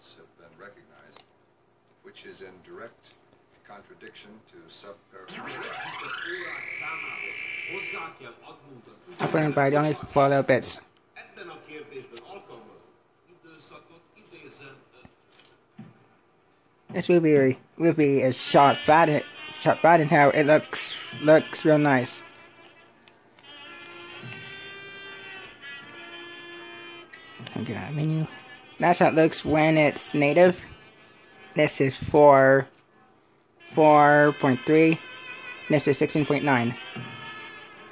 elements have been recognized, which is in direct contradiction to sub. Er, I'm putting by only four little bits. Ebben a kérdésben alkalmazott időszakot idézem This movie movie is shot bad, shot bad, and how it looks looks real nice. Okay, that menu. That's how it looks when it's native. This is four, four point three. This is sixteen point nine,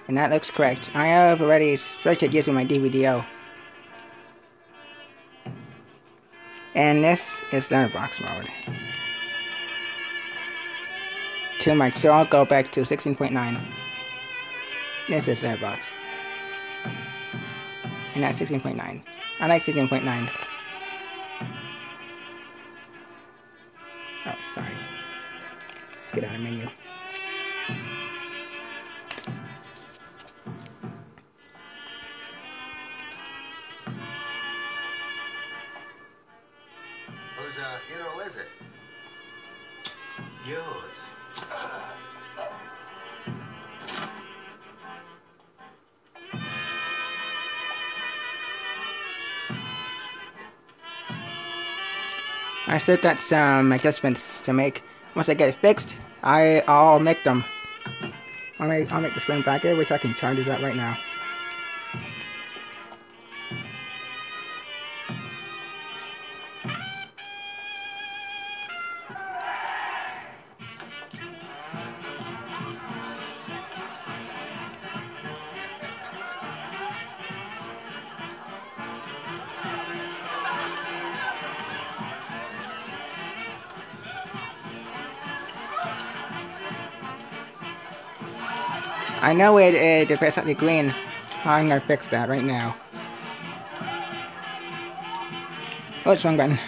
and that looks correct. I have already switched it using my DVDO. And this is the box mode. Two mics, so I'll go back to 16.9. This is the box. And that's 16.9. I like 16.9. Oh, sorry. Let's get out of menu. Whose uh, funeral is it? yours. I still got some adjustments to make. Once I get it fixed, I I'll make them. I'll make I'll make the spin bracket, which I can charge that right now. I know it, it depends on the green. I'm gonna fix that right now. Oh, it's wrong button.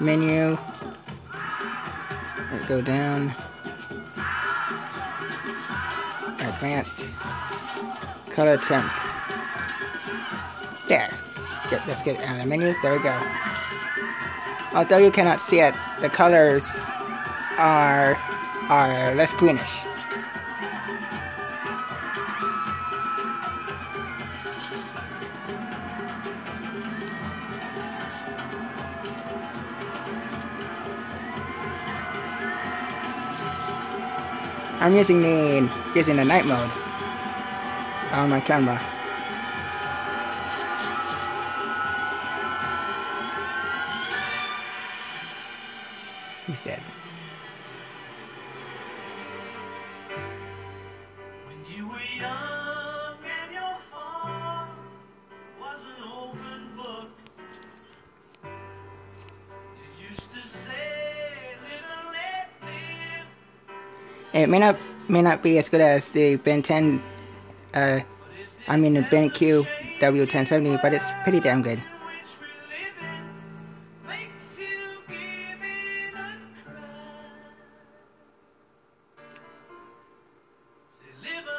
Menu. Go down. Advanced. Color temp. There. Let's get it out of the menu. There we go. Although you cannot see it, the colors are are less greenish. I'm using the using the night mode on my camera. He's dead. It may not may not be as good as the Ben 10, uh, I mean the BenQ W1070, but it's pretty damn good.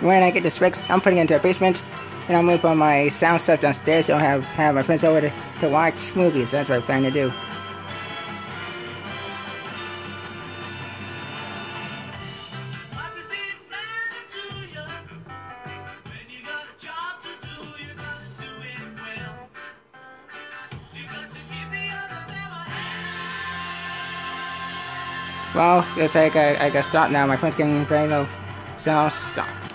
When I get the specs, I'm putting it into a basement, and move all my sound stuff downstairs. So I'll have have my friends over to, to watch movies. That's what I plan to do. Well. Looks like I, I got stopped now. My phone's getting very low. So I'll stop.